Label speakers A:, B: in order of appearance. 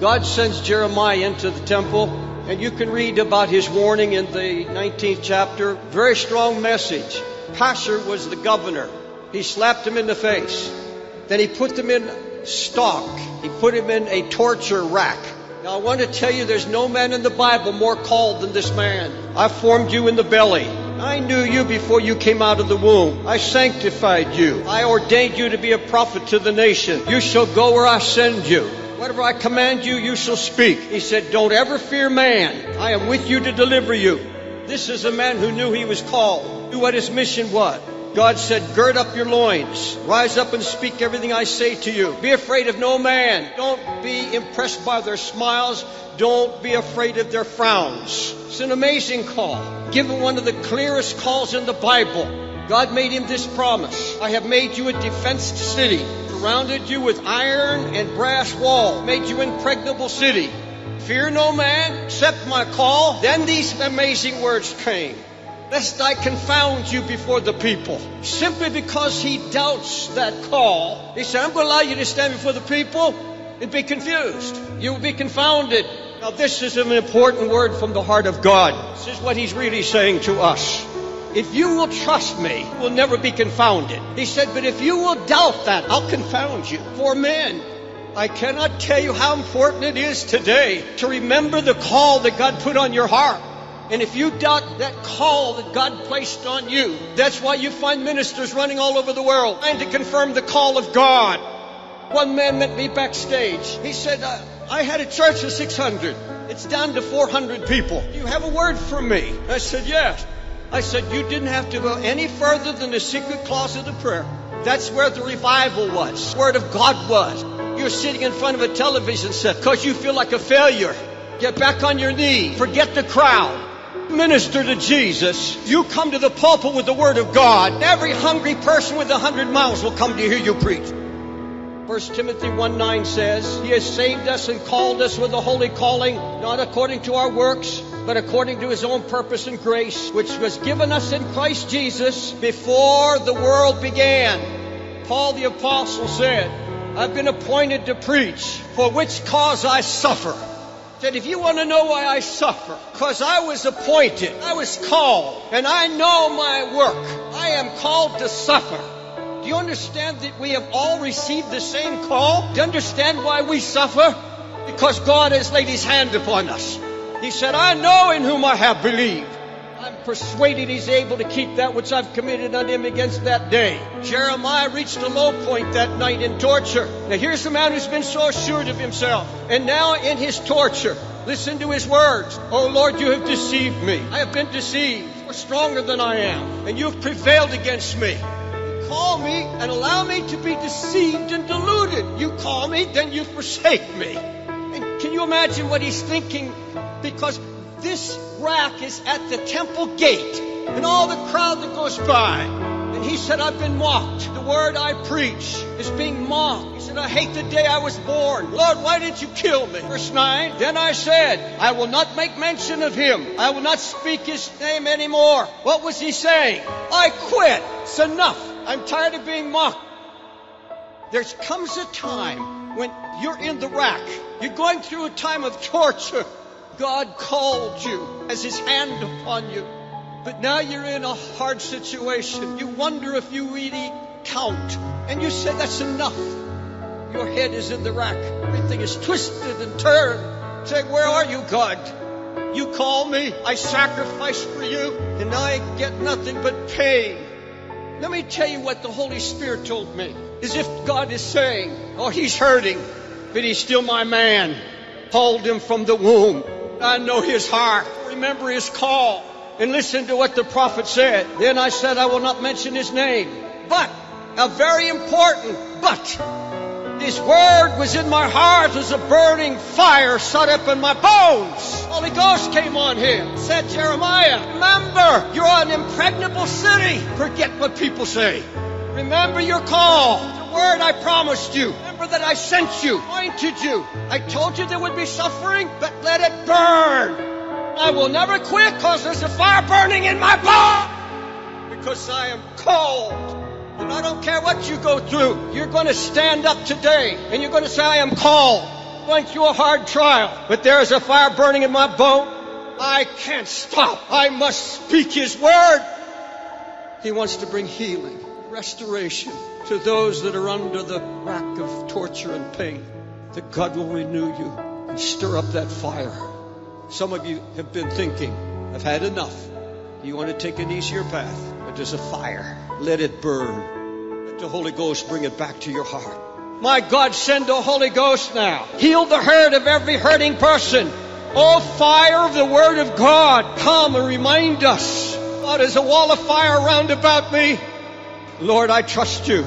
A: God sends Jeremiah into the temple, and you can read about his warning in the 19th chapter. Very strong message. Pashur was the governor. He slapped him in the face. Then he put them in stock. He put him in a torture rack. Now I want to tell you there's no man in the Bible more called than this man. I formed you in the belly. I knew you before you came out of the womb. I sanctified you. I ordained you to be a prophet to the nation. You shall go where I send you. Whatever I command you, you shall speak. He said, Don't ever fear man. I am with you to deliver you. This is a man who knew he was called, knew what his mission was. God said, Gird up your loins, rise up and speak everything I say to you. Be afraid of no man. Don't be impressed by their smiles. Don't be afraid of their frowns. It's an amazing call. Given one of the clearest calls in the Bible. God made him this promise I have made you a defensed city, surrounded you with iron and brass wall, made you impregnable city. Fear no man, accept my call. Then these amazing words came lest I confound you before the people. Simply because he doubts that call, he said, I'm going to allow you to stand before the people and be confused. You will be confounded. Now, this is an important word from the heart of God. This is what he's really saying to us. If you will trust me, will never be confounded. He said, but if you will doubt that, I'll confound you. For men, I cannot tell you how important it is today to remember the call that God put on your heart. And if you doubt that call that God placed on you, that's why you find ministers running all over the world trying to confirm the call of God. One man met me backstage. He said, uh, I had a church of 600. It's down to 400 people. You have a word for me? I said, yes. I said, you didn't have to go any further than the secret closet of the prayer. That's where the revival was. Word of God was. You're sitting in front of a television set because you feel like a failure. Get back on your knees. Forget the crowd minister to Jesus, you come to the pulpit with the Word of God, every hungry person with a hundred miles will come to hear you preach. 1 Timothy 1 9 says, He has saved us and called us with a holy calling, not according to our works, but according to His own purpose and grace, which was given us in Christ Jesus before the world began. Paul the Apostle said, I've been appointed to preach, for which cause I suffer that if you want to know why I suffer, because I was appointed, I was called, and I know my work. I am called to suffer. Do you understand that we have all received the same call? Do you understand why we suffer? Because God has laid his hand upon us. He said, I know in whom I have believed. I'm persuaded he's able to keep that which I've committed unto him against that day. Jeremiah reached a low point that night in torture. Now here's the man who's been so assured of himself. And now in his torture, listen to his words. Oh Lord, you have deceived me. I have been deceived. You're stronger than I am. And you've prevailed against me. You call me and allow me to be deceived and deluded. You call me, then you forsake me. And can you imagine what he's thinking? Because this rack is at the temple gate and all the crowd that goes by. And he said, I've been mocked. The word I preach is being mocked. He said, I hate the day I was born. Lord, why didn't you kill me? Verse 9, then I said, I will not make mention of him. I will not speak his name anymore. What was he saying? I quit. It's enough. I'm tired of being mocked. There comes a time when you're in the rack. You're going through a time of torture. God called you, as His hand upon you. But now you're in a hard situation. You wonder if you really count. And you say, that's enough. Your head is in the rack. Everything is twisted and turned. Say, where are you, God? You call me. I sacrifice for you. And I get nothing but pain. Let me tell you what the Holy Spirit told me. As if God is saying, oh, he's hurting, but he's still my man. Called him from the womb. I know his heart. Remember his call. And listen to what the prophet said. Then I said, I will not mention his name. But, a very important but. His word was in my heart as a burning fire shut up in my bones. Holy Ghost came on him. Said Jeremiah, remember, you're an impregnable city. Forget what people say. Remember your call. The word I promised you. That I sent you, pointed you. I told you there would be suffering, but let it burn. I will never quit because there's a fire burning in my blood. Because I am called. And I don't care what you go through. You're going to stand up today and you're going to say, I am called. going through a hard trial, but there is a fire burning in my boat. I can't stop. I must speak His word. He wants to bring healing, restoration to those that are under the rack of torture and pain. That God will renew you and stir up that fire. Some of you have been thinking, I've had enough. You want to take an easier path, but there's a fire. Let it burn. Let the Holy Ghost bring it back to your heart. My God, send the Holy Ghost now. Heal the hurt of every hurting person. Oh, fire of the Word of God, come and remind us. God, there's a wall of fire round about me. Lord, I trust you.